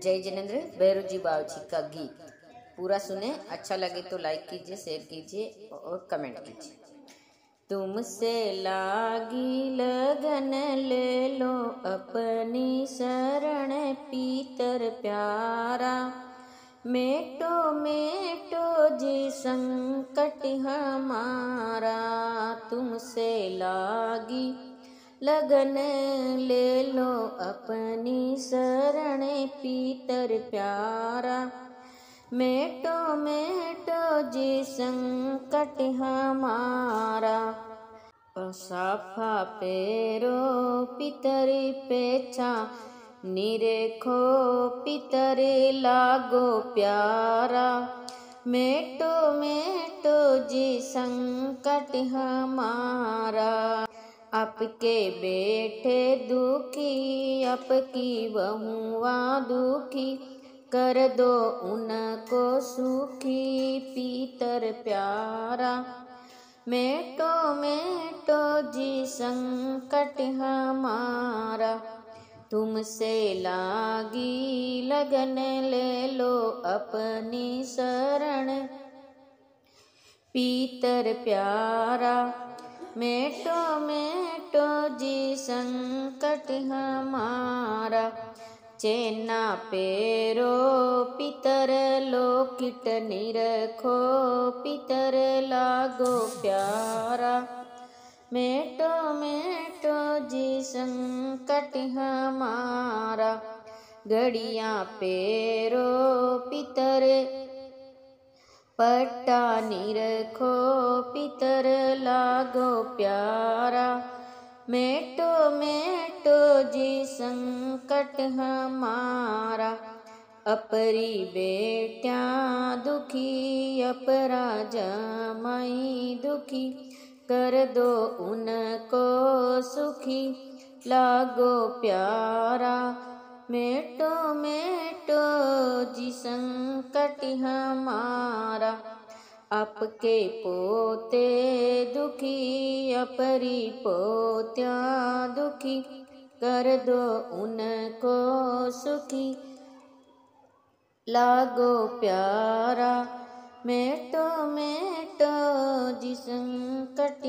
जय जिनेन्द्र भैरू जी बावजी का गीत। पूरा सुने अच्छा लगे तो लाइक कीजिए शेयर कीजिए और कमेंट कीजिए। तुमसे लागी लगन ले लो अपनी शरण पीतर प्यारा। मेटो मेटो जी संकट हमारा। तुमसे लागी लगन ले लो अपनी शरण पीतर प्यारा। मेटो मेटो जी संकट हमारा। साफा पेरो पितर पेछा निरेखो पितर लागो प्यारा। मेटो मेटो जी संकट हमारा। आपके बेटे दुखी, आपकी बहुआ दुखी, कर दो उनको सुखी, पीतर प्यारा। मेटो मेटो जी संकट हमारा, तुमसे लागी लगन ले लो अपनी शरण। पीतर प्यारा मेटो मेटो जी संकट हमारा, चेना पेरो पितर लोकिट निरखो पितर लागो प्यारा। मेटो मेटो जी संकट हमारा, घड़िया पेरो पितर पट्टा निरखो पितर लागो प्यारा। मेटो मेटो जी संकट हमारा। अपरी बेटिया दुखी अपरा जमाई दुखी। कर दो उनको सुखी, लागो प्यारा। मेटो मेटो जी संकट हमारा। आपके पोते दुखी, अपरी पोत्या दुखी। कर दो उनको सुखी। लागो प्यारा, मेटो मेटो जिसम संकट